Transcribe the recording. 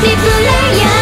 manipulating